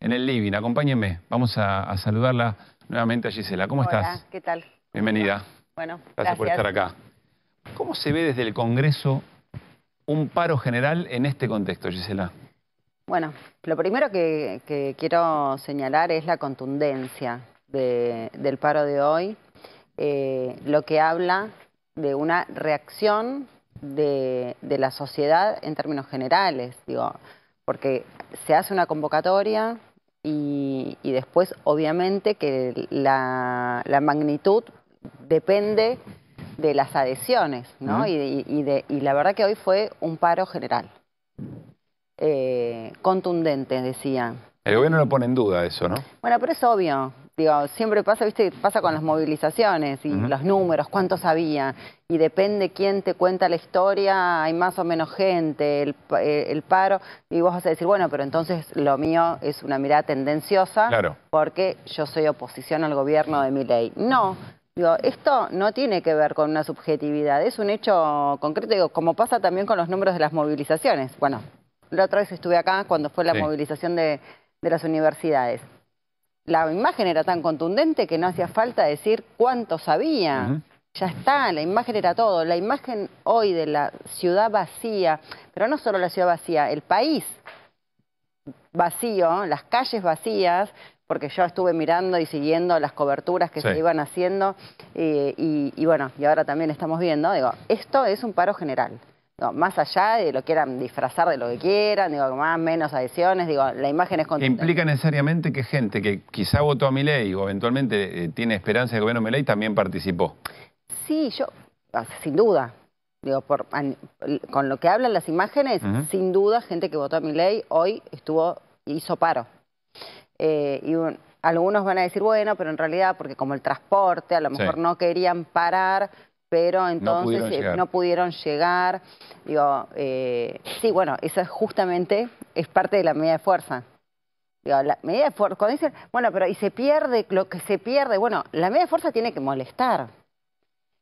en el living. Acompáñenme, vamos a, saludarla nuevamente a Gisela. ¿Cómo Hola, estás? ¿qué tal? Bienvenida. Bueno, gracias, gracias por estar acá. ¿Cómo se ve desde el Congreso un paro general en este contexto, Gisela? Bueno, lo primero que, quiero señalar es la contundencia del paro de hoy, eh, lo que habla de una reacción de, la sociedad en términos generales, digo, porque se hace una convocatoria y, después obviamente que la, magnitud depende de las adhesiones, ¿no? y, y la verdad que hoy fue un paro general. Eh, contundente, decía. El gobierno lo pone en duda eso, ¿no? Bueno, pero es obvio. Digo, siempre pasa, viste, pasa con las movilizaciones y los números, cuántos había, y depende quién te cuenta la historia, hay más o menos gente, el, eh, el, paro, y vos vas a decir, bueno, pero entonces lo mío es una mirada tendenciosa, claro. porque yo soy oposición al gobierno de mi ley. No, Digo, esto no tiene que ver con una subjetividad, es un hecho concreto, digo, como pasa también con los números de las movilizaciones. Bueno, la otra vez estuve acá cuando fue la movilización de, las universidades. La imagen era tan contundente que no hacía falta decir cuánto sabía. Ya está, la imagen era todo. La imagen hoy de la ciudad vacía, pero no solo la ciudad vacía, el país vacío, las calles vacías, porque yo estuve mirando y siguiendo las coberturas que se iban haciendo y, y, bueno, y ahora también estamos viendo, digo, esto es un paro general más allá de lo quieran disfrazar de lo que quieran, digo, más menos adhesiones, digo, la imagen es contundente. Implica necesariamente que gente que quizá votó a Milei o eventualmente eh, tiene esperanza de gobierno Milei también participó. Sí, yo, ah, sin duda. Digo, por, con lo que hablan las imágenes, sin duda, gente que votó a Milei hoy estuvo, hizo paro. Eh, y algunos van a decir, bueno, pero en realidad, porque como el transporte, a lo mejor no querían parar, pero entonces no pudieron llegar. Digo, eh, sí, bueno, eso es justamente es parte de la medida de fuerza. Digo, la medida de fuerza, cuando dicen, bueno, pero y se pierde lo que se pierde, bueno, la medida de fuerza tiene que molestar.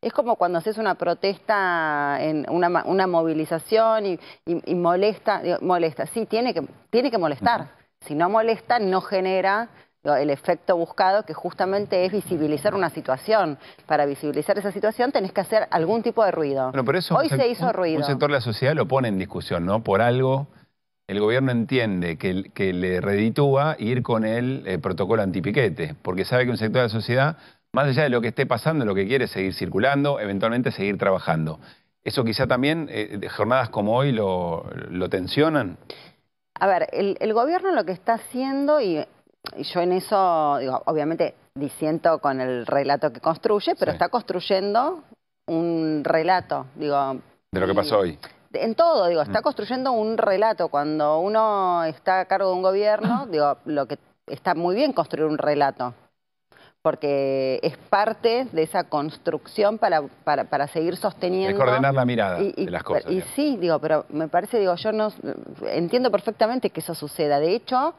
Es como cuando haces una protesta, en una, una movilización y, y, molesta, molesta, sí, tiene que, tiene que molestar. Si no molesta, no genera el efecto buscado, que justamente es visibilizar una situación. Para visibilizar esa situación tenés que hacer algún tipo de ruido. Hoy se hizo ruido. Un sector de la sociedad lo pone en discusión, ¿no? Por algo el gobierno entiende que, que le reditúa ir con el, eh, protocolo antipiquete, porque sabe que un sector de la sociedad, más allá de lo que esté pasando, lo que quiere es seguir circulando, eventualmente seguir trabajando. ¿Eso quizá también, eh, jornadas como hoy, lo, tensionan? A ver, el, el, gobierno lo que está haciendo, y yo en eso, digo, obviamente disiento con el relato que construye, pero está construyendo un relato, digo... De lo que pasó hoy. En todo, digo, está mm. construyendo un relato. Cuando uno está a cargo de un gobierno, digo, lo que está muy bien construir un relato, porque es parte de esa construcción para, para, para seguir sosteniendo... Es coordenar la mirada de las cosas. Y sí, digo, pero me parece, digo, yo no entiendo perfectamente que eso suceda. De hecho,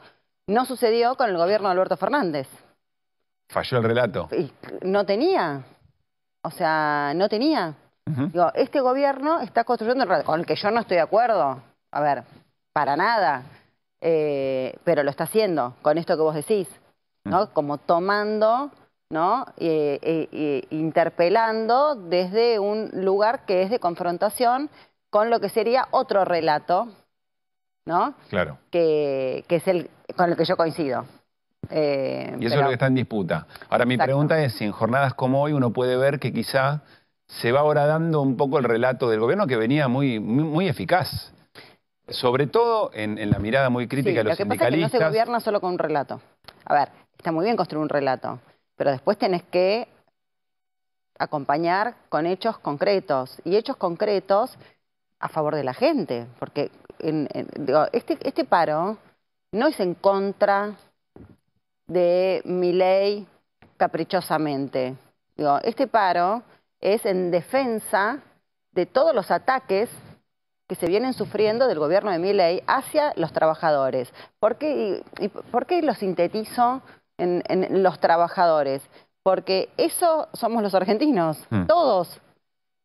no sucedió con el gobierno de Alberto Fernández. Falló el relato. no tenía. O sea, no tenía. Digo, este gobierno está construyendo el relato, con el que yo no estoy de acuerdo. A ver, para nada. Eh, pero lo está haciendo con esto que vos decís. ¿no? Como tomando, ¿no? Eh, eh, interpelando desde un lugar que es de confrontación con lo que sería otro relato, ¿no? Claro. Que, que es el con el que yo coincido. Eh, y eso es lo que está en disputa. Ahora, mi pregunta es si en jornadas como hoy uno puede ver que quizá se va ahora dando un poco el relato del gobierno que venía muy, muy, eficaz. Sobre todo en, la mirada muy crítica de los sindicalistas. Pasa que no se gobierna solo con un relato. A ver, está muy bien construir un relato, pero después tenés que acompañar con hechos concretos. Y hechos concretos a favor de la gente. Porque este, este paro no es en contra de mi ley caprichosamente. Digo, este paro es en defensa de todos los ataques que se vienen sufriendo del gobierno de ley hacia los trabajadores. ¿Por qué, y, por qué lo sintetizo en, los trabajadores? Porque eso somos los argentinos, hmm. todos.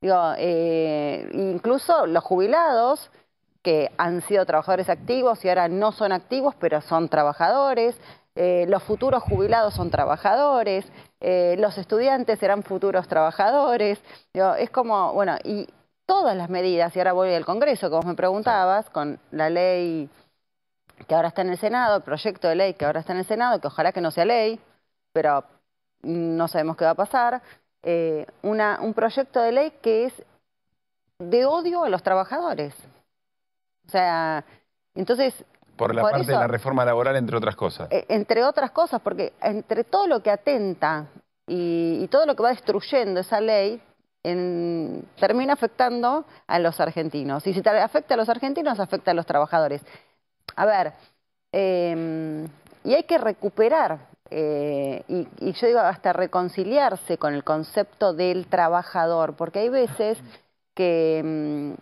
Digo, eh, incluso los jubilados que han sido trabajadores activos y ahora no son activos, pero son trabajadores. Eh, los futuros jubilados son trabajadores, eh, los estudiantes serán futuros trabajadores. es como, bueno, y todas las medidas, y ahora voy al Congreso, como me preguntabas, con la ley que ahora está en el Senado, el proyecto de ley que ahora está en el Senado, que ojalá que no sea ley, pero no sabemos qué va a pasar, eh, una, un proyecto de ley que es de odio a los trabajadores. O sea, entonces... Por la parte de la reforma laboral, entre otras cosas. Eh, entre otras cosas, porque entre todo lo que atenta y, todo lo que va destruyendo esa ley, termina afectando a los argentinos. Y si afecta a los argentinos, afecta a los trabajadores. A ver, em, y hay que recuperar, eh, y, y, yo digo hasta reconciliarse con el concepto del trabajador, porque hay veces que em,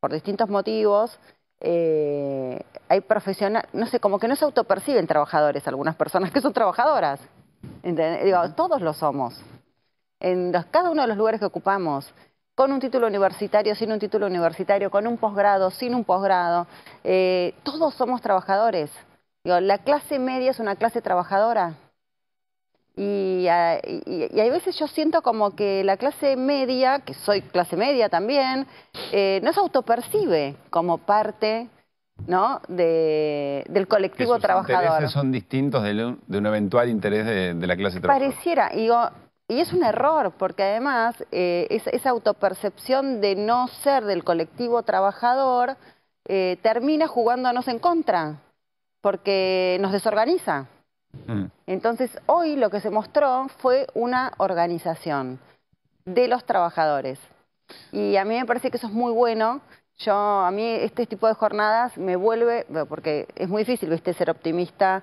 por distintos motivos eh, hay profesionales, no sé, como que no se autoperciben trabajadores algunas personas que son trabajadoras. Digo, todos lo somos. En cada uno de los lugares que ocupamos, con un título universitario, sin un título universitario, con un posgrado, sin un posgrado, eh, todos somos trabajadores. Digo, la clase media es una clase trabajadora. Y, y, hay veces yo siento como que la clase media, que soy clase media también, eh, no se autopercibe como parte ¿no? De, del colectivo que sus trabajador. intereses son distintos de, un eventual interés de, la clase trabajadora. Pareciera, y, y es un error, porque además eh, esa autopercepción de no ser del colectivo trabajador eh, termina jugándonos en contra, porque nos desorganiza. Mm. Entonces, hoy lo que se mostró fue una organización de los trabajadores. Y a mí me parece que eso es muy bueno. Yo, a mí este tipo de jornadas me vuelve, porque es muy difícil, viste, ser optimista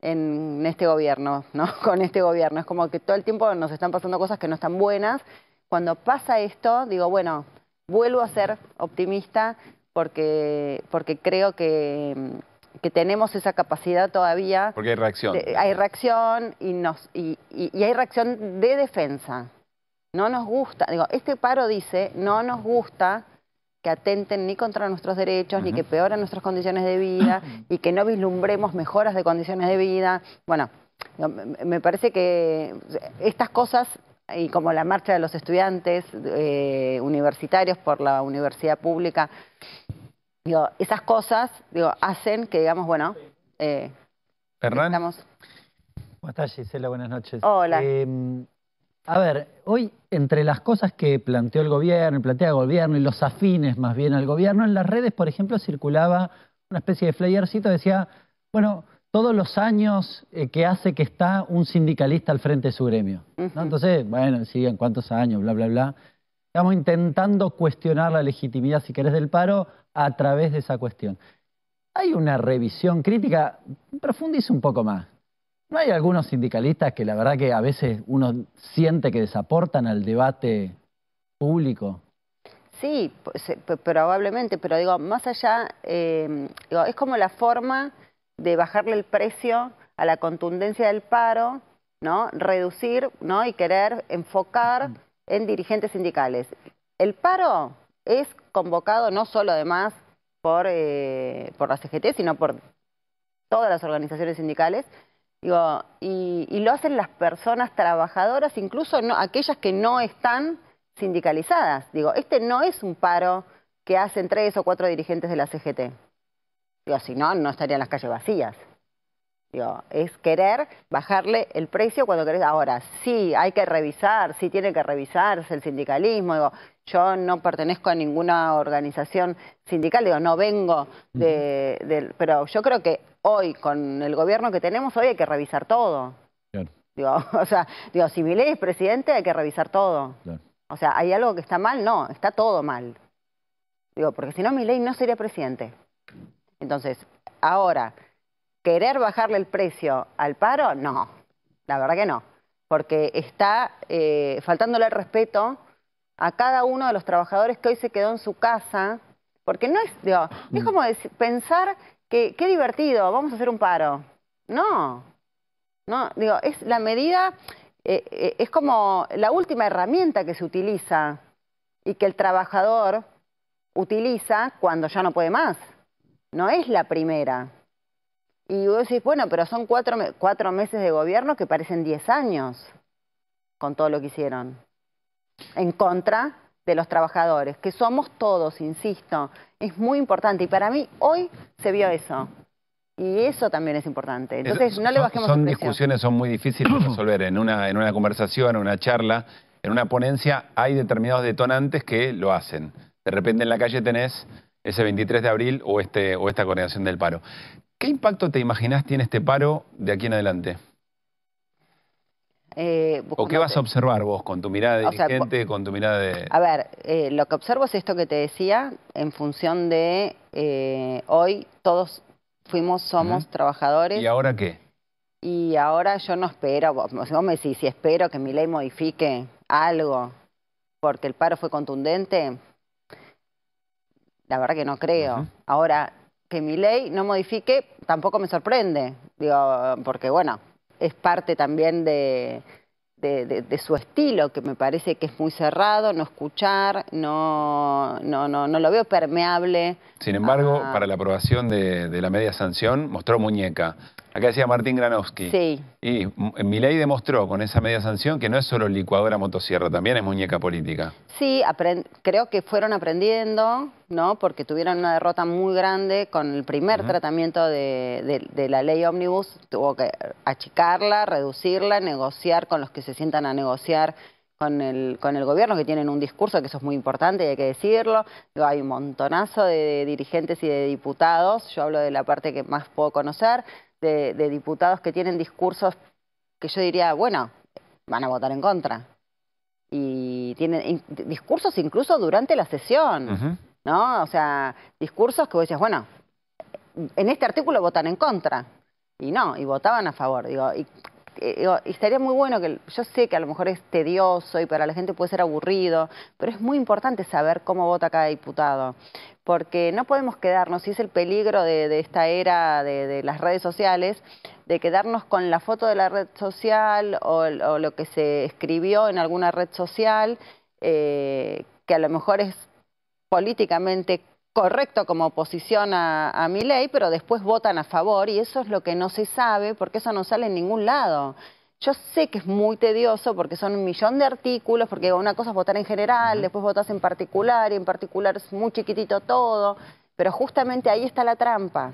en este gobierno, ¿no? Con este gobierno. Es como que todo el tiempo nos están pasando cosas que no están buenas. Cuando pasa esto, digo, bueno, vuelvo a ser optimista porque, porque creo que que tenemos esa capacidad todavía. Porque hay reacción. hay reacción y, nos, y, y, hay reacción de defensa. No nos gusta, digo, este paro dice, no nos gusta que atenten ni contra nuestros derechos, ni que peoren nuestras condiciones de vida, y que no vislumbremos mejoras de condiciones de vida. Bueno, me parece que estas cosas, y como la marcha de los estudiantes eh, universitarios por la universidad pública, Digo, esas cosas digo, hacen que digamos, bueno... Eh, ¿Hernán? ¿Cómo estás, Gisela? Buenas noches. Hola. Em, a ver, hoy entre las cosas que planteó el gobierno, plantea el gobierno y los afines más bien al gobierno, en las redes, por ejemplo, circulaba una especie de flyercito, decía, bueno, todos los años eh, que hace que está un sindicalista al frente de su gremio. Entonces, bueno, siguen cuántos años, bla, bla, bla. Estamos intentando cuestionar la legitimidad, si querés, del paro a través de esa cuestión. Hay una revisión crítica, profundice un poco más. ¿No hay algunos sindicalistas que la verdad que a veces uno siente que desaportan al debate público? Sí, pues, eh, probablemente, pero digo, más allá, eh, es como la forma de bajarle el precio a la contundencia del paro, ¿no? Reducir, ¿no? Y querer enfocar en dirigentes sindicales. El paro es convocado no solo además por, eh, por la CGT, sino por todas las organizaciones sindicales, digo, y, lo hacen las personas trabajadoras, incluso no, aquellas que no están sindicalizadas. Digo, este no es un paro que hacen tres o cuatro dirigentes de la CGT. Digo, si no, no estarían las calles vacías. Digo, es querer bajarle el precio cuando querés. Ahora, sí, hay que revisar, sí tiene que revisarse el sindicalismo. Digo, yo no pertenezco a ninguna organización sindical, digo, no vengo de, Pero yo creo que hoy, con el gobierno que tenemos, hoy hay que revisar todo. Digo, o sea, digo, si mi ley es presidente, hay que revisar todo. O sea, ¿hay algo que está mal? No, está todo mal. Digo, porque si no, mi ley no sería presidente. Entonces, ahora ¿Querer bajarle el precio al paro? No, la verdad que no, porque está eh, faltándole el respeto a cada uno de los trabajadores que hoy se quedó en su casa, porque no es, digo, es como pensar que qué divertido, vamos a hacer un paro. No, no, digo, es la medida, eh, eh, es como la última herramienta que se utiliza y que el trabajador utiliza cuando ya no puede más. No es la primera. Y vos decís, bueno, pero son cuatro, cuatro meses de gobierno que parecen diez años con todo lo que hicieron. En contra de los trabajadores, que somos todos, insisto. Es muy importante. Y para mí hoy se vio eso. Y eso también es importante. Entonces, no le bajemos Son discusiones, son muy difíciles de resolver. En una, en una conversación, en una charla, en una ponencia, hay determinados detonantes que lo hacen. De repente en la calle tenés ese 23 de abril o, este, o esta coordinación del paro. ¿Qué impacto te imaginás tiene este paro de aquí en adelante? Eh, ¿O qué vas a observar vos con tu mirada de dirigente, con tu mirada de...? A ver, eh, lo que observo es esto que te decía, en función de eh, hoy todos fuimos, somos trabajadores. ¿Y ahora qué? Y ahora yo no espero, vos, vos me decís, si espero que mi ley modifique algo porque el paro fue contundente, la verdad que no creo. Ahora, que mi ley no modifique tampoco me sorprende, digo, porque bueno, es parte también de, de, su estilo, que me parece que es muy cerrado, no escuchar, no, no, no, no lo veo permeable. Sin embargo, para la aprobación de, de la media sanción mostró muñeca. Acá decía Martín Granowski. Sí. Y mi ley demostró con esa media sanción que no es solo licuadora motosierra, también es muñeca política. Sí, creo que fueron aprendiendo, ¿no? Porque tuvieron una derrota muy grande con el primer tratamiento de, la ley ómnibus. Tuvo que achicarla, reducirla, negociar con los que se sientan a negociar con el, con el gobierno, que tienen un discurso, que eso es muy importante y hay que decirlo. hay un montonazo de dirigentes y de diputados, yo hablo de la parte que más puedo conocer, de, diputados que tienen discursos que yo diría, bueno, van a votar en contra. Y tienen discursos incluso durante la sesión, ¿no? O sea, discursos que vos decías, bueno, en este artículo votan en contra. Y no, y votaban a favor. Digo, y, eh, y estaría muy bueno que, yo sé que a lo mejor es tedioso y para la gente puede ser aburrido, pero es muy importante saber cómo vota cada diputado porque no podemos quedarnos, y es el peligro de, esta era de, las redes sociales, de quedarnos con la foto de la red social o, lo que se escribió en alguna red social, eh, que a lo mejor es políticamente correcto como oposición a, a mi ley, pero después votan a favor y eso es lo que no se sabe porque eso no sale en ningún lado. Yo sé que es muy tedioso porque son un millón de artículos, porque una cosa es votar en general, después votas en particular, y en particular es muy chiquitito todo, pero justamente ahí está la trampa.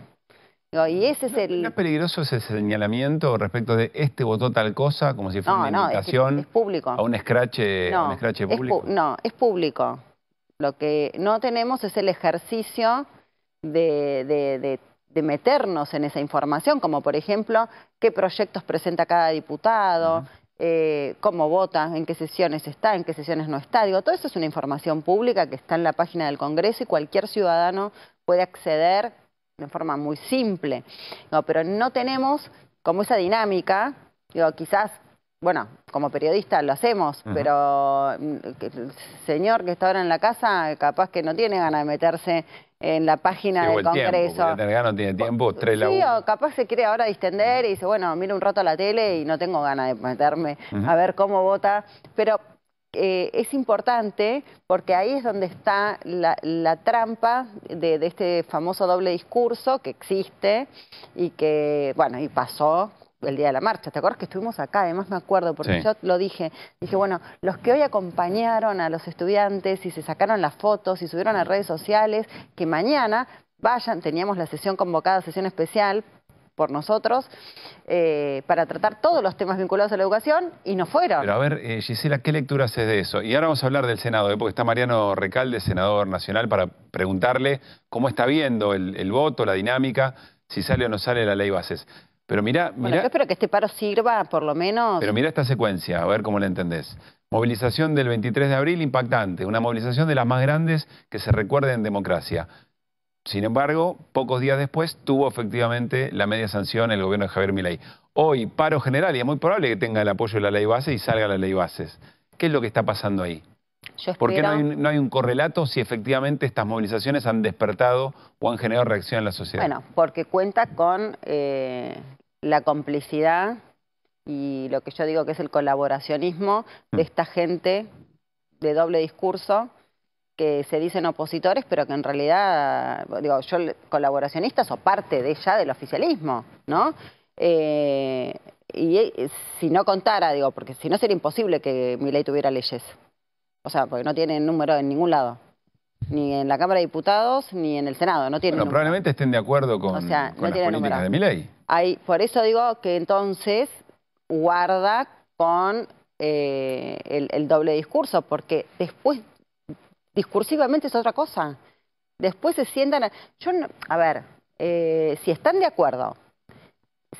Y ese es el... ¿No es peligroso ese señalamiento respecto de este votó tal cosa, como si fuera una invitación público. a un escrache, público? no, es público. Lo que no tenemos es el ejercicio de, de de meternos en esa información, como por ejemplo qué proyectos presenta cada diputado, eh, cómo vota, en qué sesiones está, en qué sesiones no está. Digo, todo eso es una información pública que está en la página del Congreso y cualquier ciudadano puede acceder de forma muy simple. No, pero no tenemos como esa dinámica, digo, quizás bueno, como periodista lo hacemos, pero mm, el señor que está ahora en la casa capaz que no tiene ganas de meterse en la página del Congreso. Tiempo, no tiene tiempo, tres Sí, o capaz se quiere ahora distender y dice, bueno, miro un rato la tele y no tengo ganas de meterme a ver cómo vota. Pero eh, es importante porque ahí es donde está la, trampa de, de, este famoso doble discurso que existe y que, bueno, y pasó el día de la marcha. ¿Te acuerdas que estuvimos acá? Además me acuerdo, porque yo lo dije. Dije, bueno, los que hoy acompañaron a los estudiantes y se sacaron las fotos y subieron a redes sociales, que mañana vayan, teníamos la sesión convocada, sesión especial por nosotros, eh, para tratar todos los temas vinculados a la educación, y no fueron. Pero a ver, eh, Gisela, ¿qué lectura haces de eso? Y ahora vamos a hablar del Senado, ¿eh? porque está Mariano Recalde, senador nacional, para preguntarle cómo está viendo el, el voto, la dinámica, si sale o no sale la ley bases. Pero mira, mira. yo espero que este paro sirva, por lo menos. Pero mira esta secuencia, a ver cómo la entendés. Movilización del 23 de abril, impactante. Una movilización de las más grandes que se recuerde en democracia. Sin embargo, pocos días después tuvo efectivamente la media sanción el gobierno de Javier Milei. Hoy, paro general, y es muy probable que tenga el apoyo de la ley base y salga la ley bases. ¿Qué es lo que está pasando ahí? ¿Por qué no hay, un correlato si efectivamente estas movilizaciones han despertado o han generado reacción en la sociedad? Bueno, porque cuenta con eh, la complicidad y lo que yo digo que es el colaboracionismo de mm. esta gente de doble discurso que se dicen opositores, pero que en realidad, digo, yo colaboracionistas o parte de ya del oficialismo, ¿no? Eh, y eh, si no contara, digo, porque si no sería imposible que mi ley tuviera leyes. O sea, porque no tiene número en ningún lado. Ni en la Cámara de Diputados, ni en el Senado. No tiene bueno, probablemente estén de acuerdo con, las políticas de mi ley. Hay, por eso digo que entonces guarda con eh, el, doble discurso, porque después, discursivamente es otra cosa. Después se sientan... A, yo a ver, eh, si están de acuerdo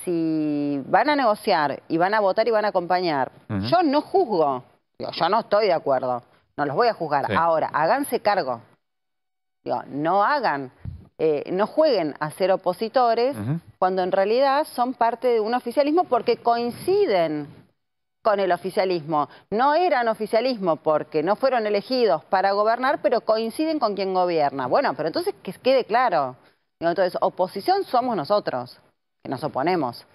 si van a negociar y van a votar y van a acompañar, yo no juzgo, yo no estoy de acuerdo, no los voy a juzgar. Ahora, háganse cargo. No hagan, eh, no jueguen a ser opositores cuando en realidad son parte de un oficialismo porque coinciden con el oficialismo. No eran oficialismo porque no fueron elegidos para gobernar, pero coinciden con quien gobierna. Bueno, pero entonces que quede claro. Entonces, oposición somos nosotros que nos oponemos.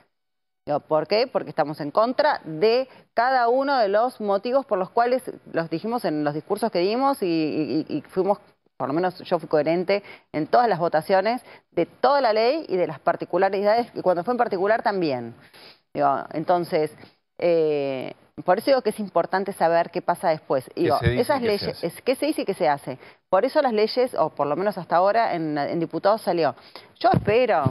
¿Por qué? Porque estamos en contra de cada uno de los motivos por los cuales los dijimos en los discursos que dimos y, fuimos, por lo menos yo fui coherente en todas las votaciones de toda la ley y de las particularidades, y cuando fue en particular también. entonces, eh, por eso digo que es importante saber qué pasa después. Digo, esas leyes, es, ¿qué se dice y qué se hace? Por eso las leyes, o por lo menos hasta ahora en, diputados salió. Yo espero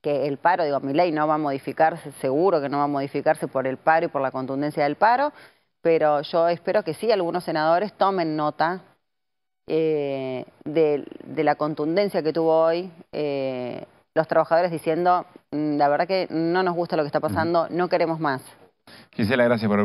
que el paro, digo, mi ley no va a modificarse, seguro que no va a modificarse por el paro y por la contundencia del paro, pero yo espero que sí, algunos senadores tomen nota eh, de, la contundencia que tuvo hoy eh, los trabajadores diciendo, mm, la verdad que no nos gusta lo que está pasando, no queremos más. Gisela, gracias por